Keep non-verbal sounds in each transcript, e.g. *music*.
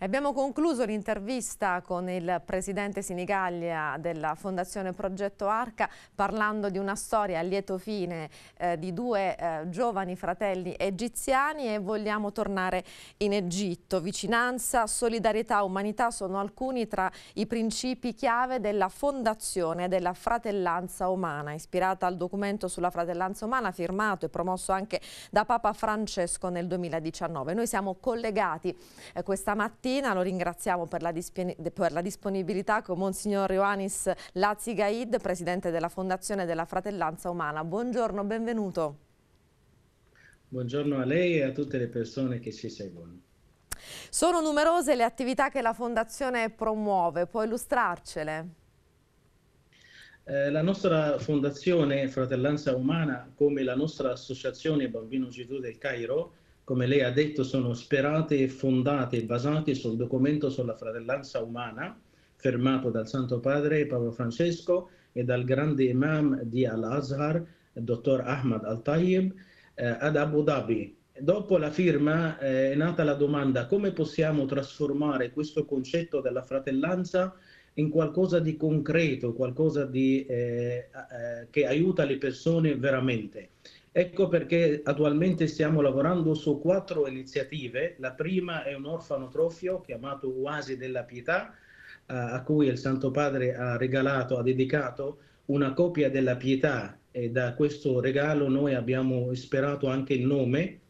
Abbiamo concluso l'intervista con il presidente Sinigaglia della Fondazione Progetto Arca parlando di una storia a lieto fine eh, di due eh, giovani fratelli egiziani e vogliamo tornare in Egitto. Vicinanza, solidarietà, umanità sono alcuni tra i principi chiave della Fondazione della Fratellanza Umana, ispirata al documento sulla fratellanza umana firmato e promosso anche da Papa Francesco nel 2019. Noi siamo collegati eh, questa mattina mattina, lo ringraziamo per la, per la disponibilità con Monsignor Ioannis Lazzi Gaid, Presidente della Fondazione della Fratellanza Umana. Buongiorno, benvenuto. Buongiorno a lei e a tutte le persone che ci seguono. Sono numerose le attività che la Fondazione promuove, può illustrarcele? Eh, la nostra Fondazione Fratellanza Umana, come la nostra Associazione Bambino Gesù del Cairo, come lei ha detto, sono sperate e fondate e basate sul documento sulla fratellanza umana, firmato dal Santo Padre Papa Francesco e dal grande imam di Al-Azhar, dottor Ahmad Al-Tayyib, eh, ad Abu Dhabi. Dopo la firma eh, è nata la domanda come possiamo trasformare questo concetto della fratellanza in qualcosa di concreto, qualcosa di, eh, eh che aiuta le persone veramente. Ecco perché attualmente stiamo lavorando su quattro iniziative. La prima è un orfanotrofio chiamato Oasi della Pietà, eh, a cui il Santo Padre ha regalato, ha dedicato una copia della pietà e da questo regalo noi abbiamo sperato anche il nome,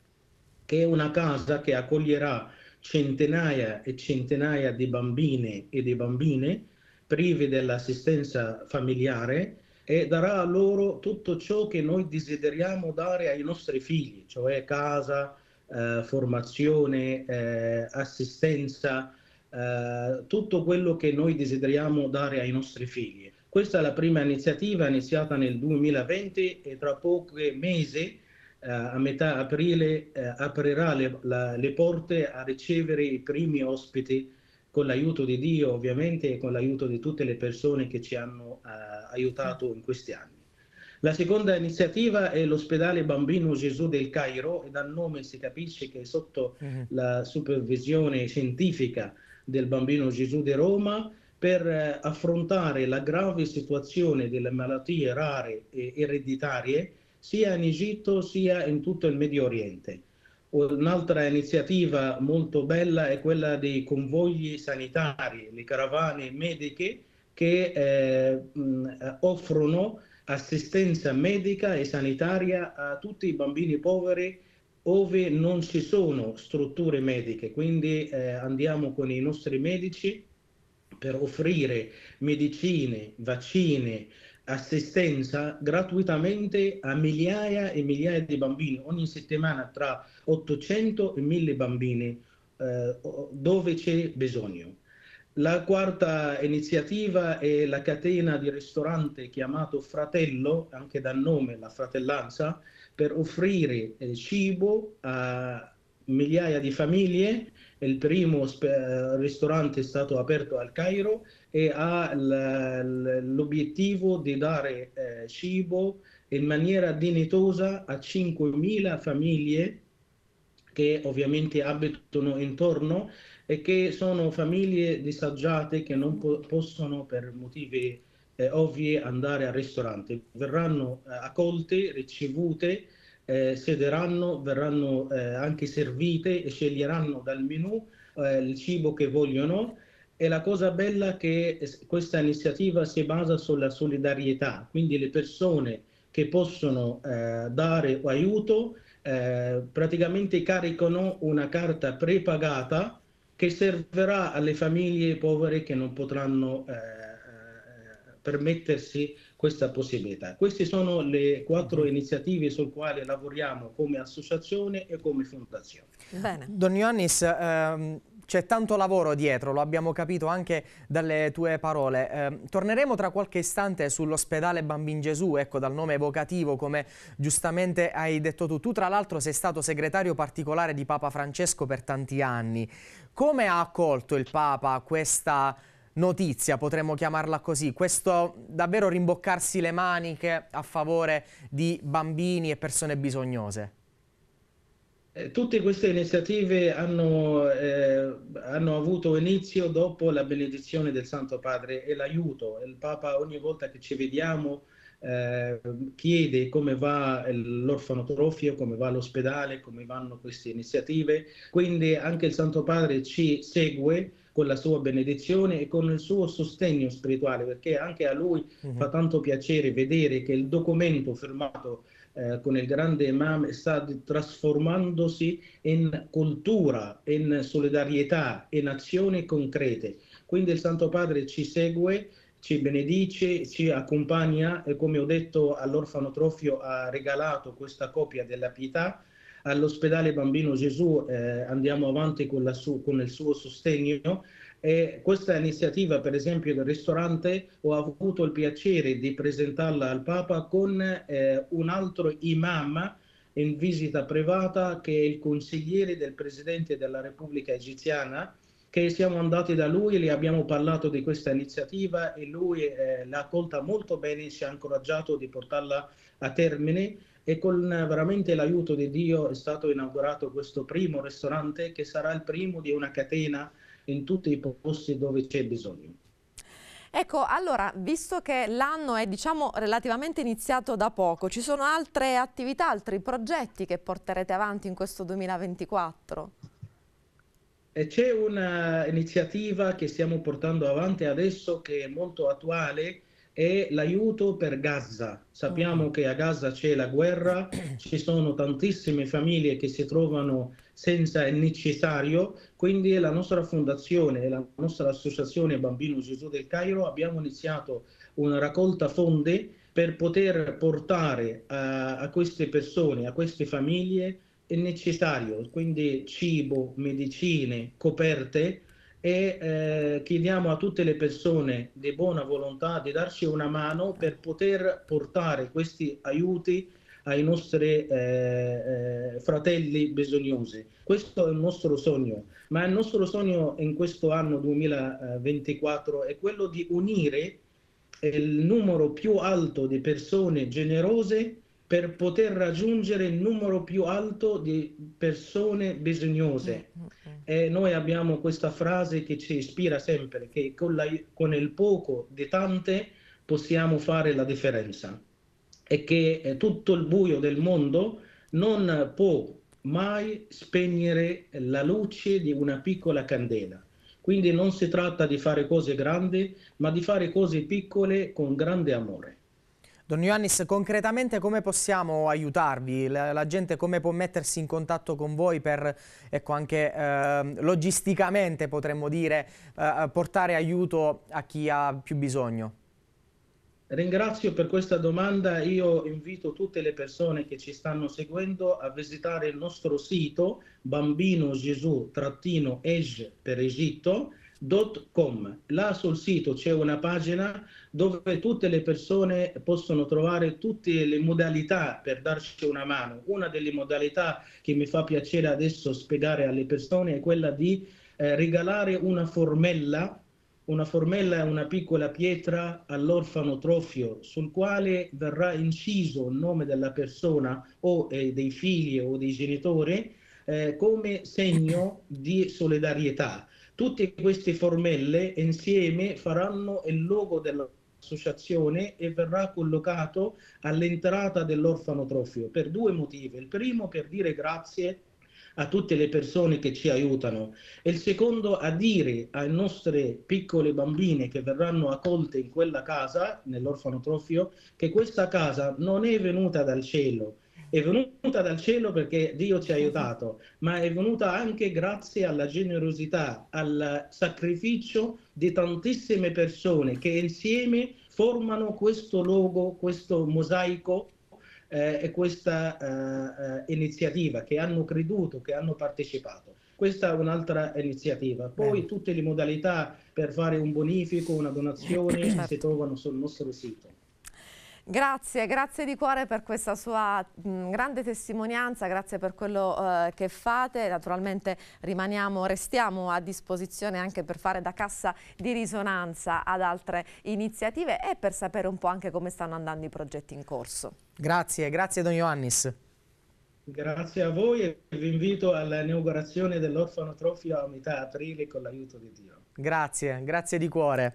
che è una casa che accoglierà centinaia e centinaia di bambine e di bambine privi dell'assistenza familiare e darà loro tutto ciò che noi desideriamo dare ai nostri figli, cioè casa, eh, formazione, eh, assistenza, eh, tutto quello che noi desideriamo dare ai nostri figli. Questa è la prima iniziativa iniziata nel 2020 e tra pochi mesi, eh, a metà aprile, eh, aprirà le, la, le porte a ricevere i primi ospiti con l'aiuto di Dio ovviamente e con l'aiuto di tutte le persone che ci hanno eh, aiutato in questi anni. La seconda iniziativa è l'ospedale Bambino Gesù del Cairo e dal nome si capisce che è sotto uh-huh. la supervisione scientifica del Bambino Gesù di Roma per eh, affrontare la grave situazione delle malattie rare e ereditarie sia in Egitto sia in tutto il Medio Oriente. Un'altra iniziativa molto bella è quella dei convogli sanitari, le caravane mediche che eh, offrono assistenza medica e sanitaria a tutti i bambini poveri dove non ci sono strutture mediche. Quindi eh, andiamo con i nostri medici per offrire medicine, vaccine, assistenza gratuitamente a migliaia e migliaia di bambini ogni settimana tra 800 e 1000 bambini eh, dove c'è bisogno. La quarta iniziativa è la catena di ristorante chiamato Fratello, anche dal nome La Fratellanza, per offrire eh, cibo a migliaia di famiglie. Il primo ristorante è stato aperto al Cairo e ha l'obiettivo di dare eh, cibo in maniera dignitosa a 5.000 famiglie che ovviamente abitano intorno e che sono famiglie disagiate che non po possono per motivi eh, ovvi andare al ristorante. Verranno eh, accolte, ricevute, eh, sederanno, verranno eh, anche servite e sceglieranno dal menù eh, il cibo che vogliono. E la cosa bella è che questa iniziativa si basa sulla solidarietà, quindi le persone che possono eh, dare aiuto eh, praticamente caricano una carta prepagata che servirà alle famiglie povere che non potranno eh permettersi questa possibilità. Queste sono le quattro mhm. iniziative sul quali lavoriamo come associazione e come fondazione. Bene. Don Ioannis, ehm, c'è tanto lavoro dietro, lo abbiamo capito anche dalle tue parole. Eh, torneremo tra qualche istante sull'ospedale Bambin Gesù, ecco dal nome evocativo come giustamente hai detto tu. Tu tra l'altro sei stato segretario particolare di Papa Francesco per tanti anni. Come ha accolto il Papa questa notizia, potremmo chiamarla così, questo davvero rimboccarsi le maniche a favore di bambini e persone bisognose? tutte queste iniziative hanno, eh, hanno, avuto inizio dopo la benedizione del Santo Padre e l'aiuto. Il Papa ogni volta che ci vediamo eh, chiede come va l'orfanotrofio, come va l'ospedale, come vanno queste iniziative. Quindi anche il Santo Padre ci segue con la sua benedizione e con il suo sostegno spirituale, perché anche a lui uh-huh. fa tanto piacere vedere che il documento firmato eh, con il grande imam sta trasformandosi in cultura, in solidarietà, in azioni concrete. Quindi il Santo Padre ci segue, ci benedice, ci accompagna e come ho detto all'orfanotrofio ha regalato questa copia della pietà all'ospedale Bambino Gesù eh, andiamo avanti con, su, con, il suo sostegno. E questa iniziativa per esempio del ristorante ho avuto il piacere di presentarla al Papa con eh, un altro imam in visita privata che è il consigliere del Presidente della Repubblica Egiziana che siamo andati da lui, gli abbiamo parlato di questa iniziativa e lui eh, l'ha accolta molto bene, ci ha incoraggiato di portarla a termine e con veramente l'aiuto di Dio è stato inaugurato questo primo ristorante che sarà il primo di una catena in tutti i posti dove c'è bisogno. Ecco, allora, visto che l'anno è diciamo relativamente iniziato da poco, ci sono altre attività, altri progetti che porterete avanti in questo 2024? C'è un'iniziativa che stiamo portando avanti adesso che è molto attuale, è l'aiuto per Gaza. Sappiamo mm. che a Gaza c'è la guerra, *clears throat* ci sono tantissime famiglie che si trovano senza il necessario, quindi la nostra fondazione e la nostra associazione Bambino Gesù del Cairo abbiamo iniziato una raccolta fondi per poter portare a, a queste persone, a queste famiglie il necessario, quindi cibo, medicine, coperte e eh, chiediamo a tutte le persone di buona volontà di darci una mano per poter portare questi aiuti ai nostri eh, eh, fratelli bisognosi. Questo è il nostro sogno, ma il nostro sogno in questo anno 2024 è quello di unire il numero più alto di persone generose per poter raggiungere il numero più alto di persone bisognose. Mm, e noi abbiamo questa frase che ci ispira sempre, che con, la, con il poco di tante possiamo fare la differenza e che eh, tutto il buio del mondo non può mai spegnere la luce di una piccola candela. Quindi non si tratta di fare cose grandi, ma di fare cose piccole con grande amore. Don Ioannis, concretamente come possiamo aiutarvi? La, la, gente come può mettersi in contatto con voi per, ecco, anche eh, logisticamente, potremmo dire, eh, portare aiuto a chi ha più bisogno? Ringrazio per questa domanda. Io invito tutte le persone che ci stanno seguendo a visitare il nostro sito bambino gesù-eg per Egitto Com. Là sul sito c'è una pagina dove tutte le persone possono trovare tutte le modalità per darci una mano. Una delle modalità che mi fa piacere adesso spiegare alle persone è quella di eh, regalare una formella. Una formella è una piccola pietra all'orfanotrofio sul quale verrà inciso il nome della persona o eh, dei figli o dei genitori eh, come segno di solidarietà Tutte queste formelle insieme faranno il logo dell'associazione e verrà collocato all'entrata dell'orfanotrofio per due motivi. Il primo per dire grazie a tutte le persone che ci aiutano e il secondo a dire ai nostre piccole bambine che verranno accolte in quella casa, nell'orfanotrofio, che questa casa non è venuta dal cielo, è venuta dal cielo perché Dio ci ha aiutato, ma è venuta anche grazie alla generosità, al sacrificio di tantissime persone che insieme formano questo logo, questo mosaico eh, e questa eh, eh, iniziativa che hanno creduto, che hanno partecipato. Questa è un'altra iniziativa. Poi Bene. tutte le modalità per fare un bonifico, una donazione certo. si trovano sul nostro sito. Grazie, grazie di cuore per questa sua mh, grande testimonianza, grazie per quello eh, che fate, naturalmente rimaniamo, restiamo a disposizione anche per fare da cassa di risonanza ad altre iniziative e per sapere un po' anche come stanno andando i progetti in corso. Grazie, grazie Don Ioannis. Grazie a voi e vi invito all'inaugurazione dell'orfanotrofio a metà aprile con l'aiuto di Dio. Grazie, grazie di cuore.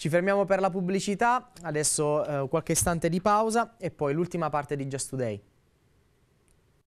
Ci fermiamo per la pubblicità, adesso eh, qualche istante di pausa e poi l'ultima parte di Just Today.